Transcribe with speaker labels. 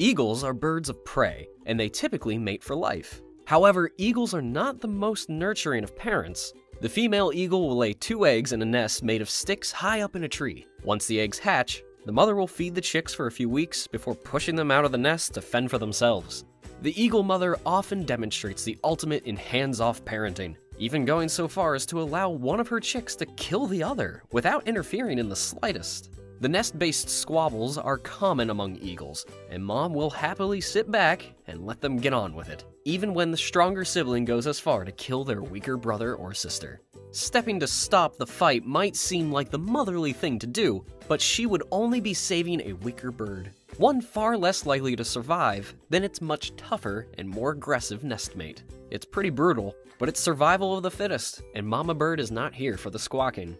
Speaker 1: Eagles are birds of prey, and they typically mate for life. However, eagles are not the most nurturing of parents. The female eagle will lay two eggs in a nest made of sticks high up in a tree. Once the eggs hatch, the mother will feed the chicks for a few weeks before pushing them out of the nest to fend for themselves. The eagle mother often demonstrates the ultimate in hands off parenting, even going so far as to allow one of her chicks to kill the other without interfering in the slightest. The nest based squabbles are common among eagles, and mom will happily sit back and let them get on with it, even when the stronger sibling goes as far to kill their weaker brother or sister. Stepping to stop the fight might seem like the motherly thing to do, but she would only be saving a weaker bird, one far less likely to survive than its much tougher and more aggressive nestmate. It's pretty brutal, but it's survival of the fittest, and Mama Bird is not here for the squawking.